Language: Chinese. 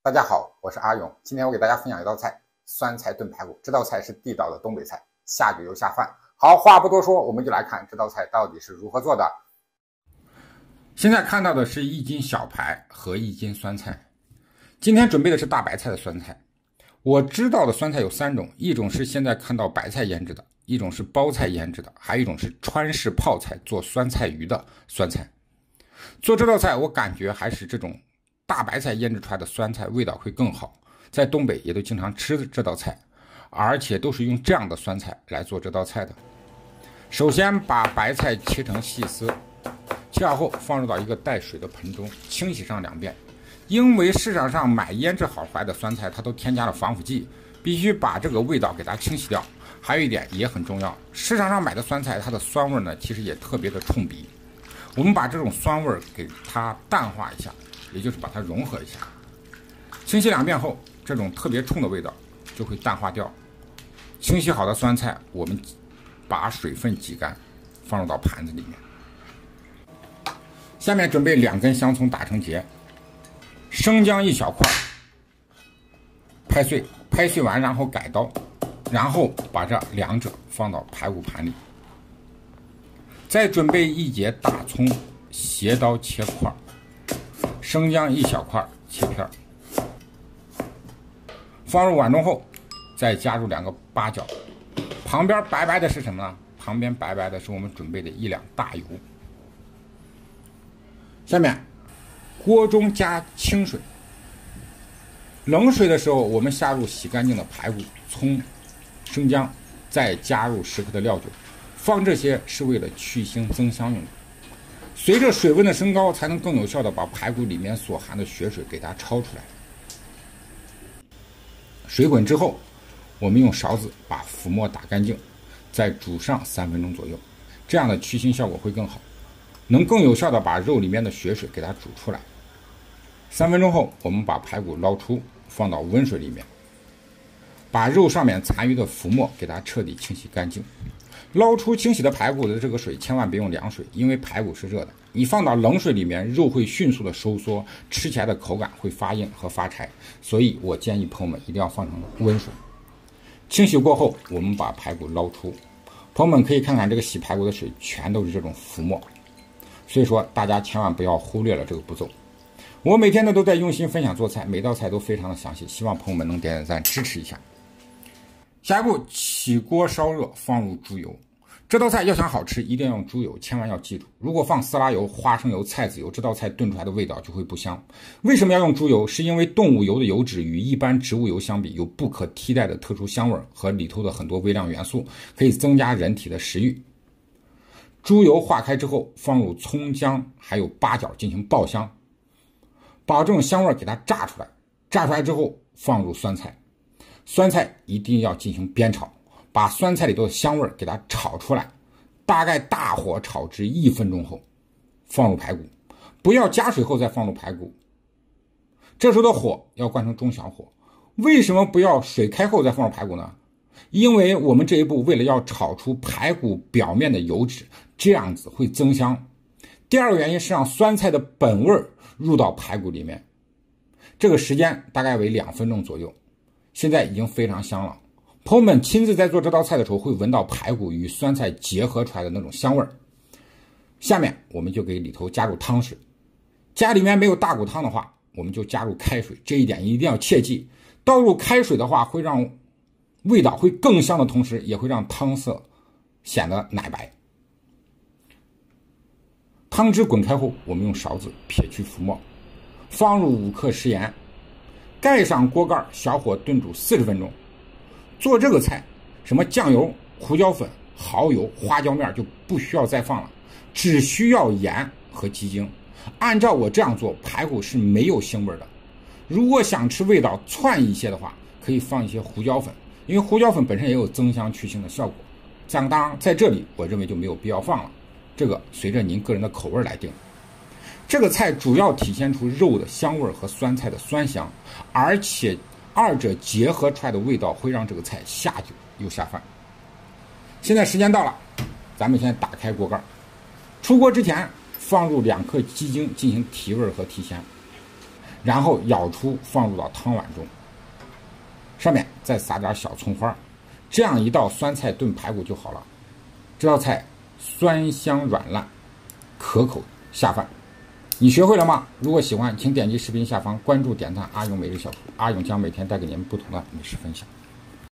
大家好，我是阿勇。今天我给大家分享一道菜——酸菜炖排骨。这道菜是地道的东北菜，下酒又下饭。好，话不多说，我们就来看这道菜到底是如何做的。现在看到的是一斤小排和一斤酸菜。今天准备的是大白菜的酸菜。我知道的酸菜有三种，一种是现在看到白菜腌制的，一种是包菜腌制的，还有一种是川式泡菜做酸菜鱼的酸菜。做这道菜，我感觉还是这种。大白菜腌制出来的酸菜味道会更好，在东北也都经常吃这道菜，而且都是用这样的酸菜来做这道菜的。首先把白菜切成细丝，切好后放入到一个带水的盆中，清洗上两遍。因为市场上买腌制好坏的酸菜，它都添加了防腐剂，必须把这个味道给它清洗掉。还有一点也很重要，市场上买的酸菜，它的酸味呢，其实也特别的冲鼻。我们把这种酸味给它淡化一下。也就是把它融合一下，清洗两遍后，这种特别冲的味道就会淡化掉。清洗好的酸菜，我们把水分挤干，放入到盘子里面。下面准备两根香葱打成结，生姜一小块，拍碎，拍碎完然后改刀，然后把这两者放到排骨盘里。再准备一节大葱，斜刀切块。生姜一小块切片，放入碗中后，再加入两个八角。旁边白白的是什么呢？旁边白白的是我们准备的一两大油。下面，锅中加清水，冷水的时候，我们下入洗干净的排骨、葱、生姜，再加入十克的料酒。放这些是为了去腥增香用的。随着水温的升高，才能更有效的把排骨里面所含的血水给它焯出来。水滚之后，我们用勺子把浮沫打干净，再煮上三分钟左右，这样的去腥效果会更好，能更有效的把肉里面的血水给它煮出来。三分钟后，我们把排骨捞出，放到温水里面，把肉上面残余的浮沫给它彻底清洗干净。捞出清洗的排骨的这个水，千万别用凉水，因为排骨是热的。你放到冷水里面，肉会迅速的收缩，吃起来的口感会发硬和发柴。所以我建议朋友们一定要放成温水。清洗过后，我们把排骨捞出，朋友们可以看看这个洗排骨的水，全都是这种浮沫。所以说，大家千万不要忽略了这个步骤。我每天呢都在用心分享做菜，每道菜都非常的详细，希望朋友们能点点赞支持一下。下一步，起锅烧热，放入猪油。这道菜要想好吃，一定要用猪油，千万要记住，如果放色拉油、花生油、菜籽油，这道菜炖出来的味道就会不香。为什么要用猪油？是因为动物油的油脂与一般植物油相比，有不可替代的特殊香味和里头的很多微量元素，可以增加人体的食欲。猪油化开之后，放入葱姜还有八角进行爆香，把这种香味给它炸出来。炸出来之后，放入酸菜。酸菜一定要进行煸炒，把酸菜里头的香味给它炒出来，大概大火炒至一分钟后，放入排骨，不要加水后再放入排骨。这时候的火要关成中小火。为什么不要水开后再放入排骨呢？因为我们这一步为了要炒出排骨表面的油脂，这样子会增香。第二个原因是让酸菜的本味入到排骨里面，这个时间大概为两分钟左右。现在已经非常香了，朋友们亲自在做这道菜的时候，会闻到排骨与酸菜结合出来的那种香味儿。下面我们就给里头加入汤水，家里面没有大骨汤的话，我们就加入开水，这一点一定要切记。倒入开水的话，会让味道会更香的同时，也会让汤色显得奶白。汤汁滚开后，我们用勺子撇去浮沫，放入五克食盐。盖上锅盖，小火炖煮四十分钟。做这个菜，什么酱油、胡椒粉、蚝油、花椒面就不需要再放了，只需要盐和鸡精。按照我这样做，排骨是没有腥味的。如果想吃味道窜一些的话，可以放一些胡椒粉，因为胡椒粉本身也有增香去腥的效果。当，在这里我认为就没有必要放了，这个随着您个人的口味来定。这个菜主要体现出肉的香味和酸菜的酸香，而且二者结合出来的味道会让这个菜下酒又下饭。现在时间到了，咱们先打开锅盖，出锅之前放入两克鸡精进行提味和提鲜，然后舀出放入到汤碗中，上面再撒点小葱花，这样一道酸菜炖排骨就好了。这道菜酸香软烂，可口下饭。你学会了吗？如果喜欢，请点击视频下方关注、点赞阿勇每日小厨。阿勇将每天带给您不同的美食分享。